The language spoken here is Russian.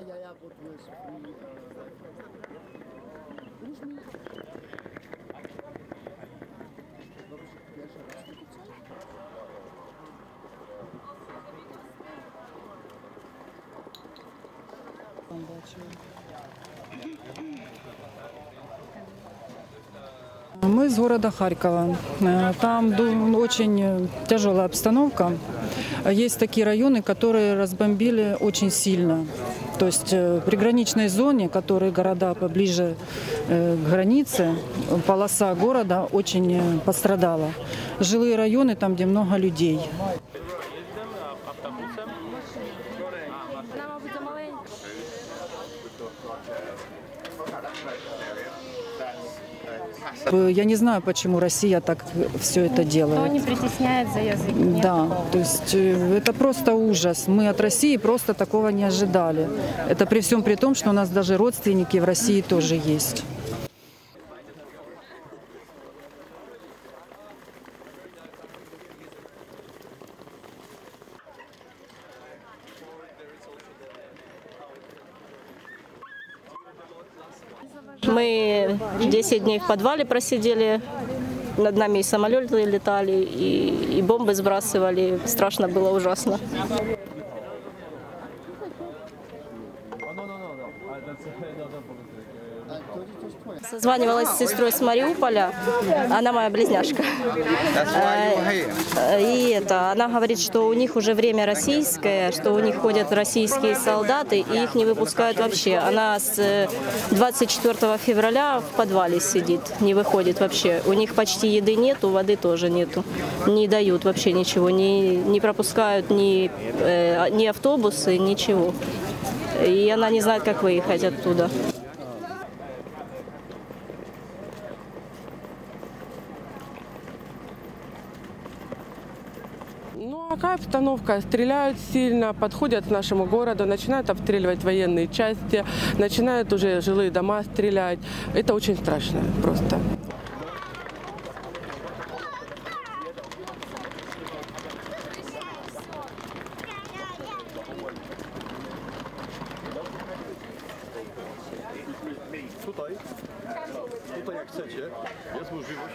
ja, ja, raz tylko coś? Мы из города Харькова. Э, Там очень тяжелая обстановка. Есть такие районы, которые разбомбили очень сильно. То есть э, в приграничной зоне, которые города поближе э, к границе, полоса города очень э, пострадала. Жилые районы, там, где много людей. Я не знаю, почему Россия так все это делает. не притесняет за язык? Нет Да, такого. то есть э, это просто ужас. Мы от России просто такого не ожидали. Это при всем при том, что у нас даже родственники в России тоже есть. Мы 10 дней в подвале просидели, над нами и самолеты летали, и, и бомбы сбрасывали. Страшно было, ужасно. Созванивалась с сестрой с Мариуполя, она моя близняшка. Э, И это, она говорит, что у них уже время российское, что у них ходят российские солдаты, и их не выпускают вообще. Она с э, 24 февраля в подвале сидит, не выходит вообще. У них почти еды нету, воды тоже нету. Не дают вообще ничего, не, не пропускают ни, э, ни автобусы, ничего. И она не знает, как выехать оттуда. Ну, а какая обстановка? Стреляют сильно, подходят к нашему городу, начинают обстреливать военные части, начинают уже жилые дома стрелять. Это очень страшно просто. Tutaj, tutaj jak chcecie, jest możliwość